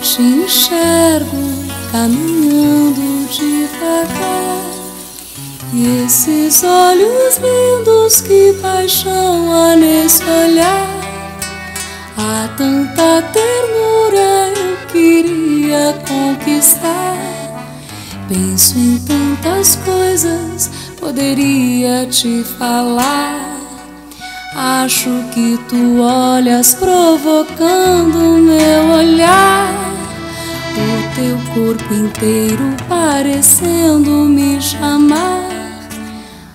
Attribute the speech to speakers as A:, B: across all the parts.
A: te enxergo caminhando devagar. E esses olhos lindos, que paixão há nesse olhar. Há tanta ternura eu queria conquistar. Penso em tantas coisas, poderia te falar. Acho que tu olhas provocando meu olhar. Corpo inteiro parecendo me chamar.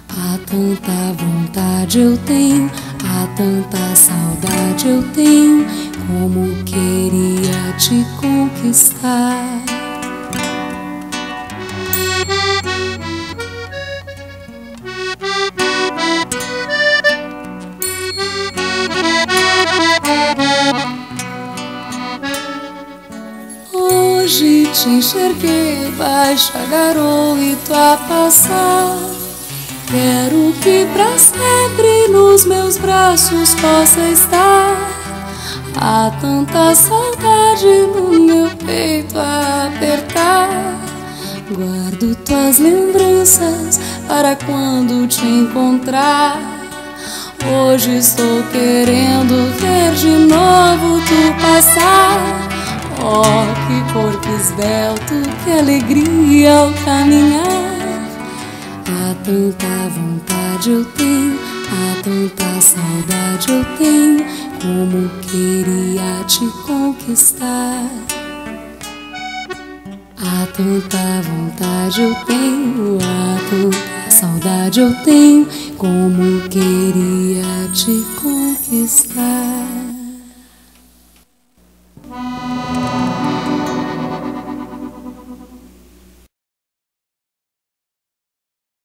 A: Há tanta vontade eu tenho, há tanta saudade eu tenho, como queria te conquistar. Hoje te enxerguei, baixa garoto a passar. Quero que pra sempre nos meus braços possa estar. Há tanta saudade no meu peito a apertar. Guardo tuas lembranças para quando te encontrar. Hoje estou querendo ver de novo tu passar. Oh, que corpo esbelto, que alegria ao caminhar. Há tanta vontade eu tenho, há tanta saudade eu tenho, como queria te conquistar. Há tanta vontade eu tenho, há tanta saudade eu tenho, como queria te conquistar.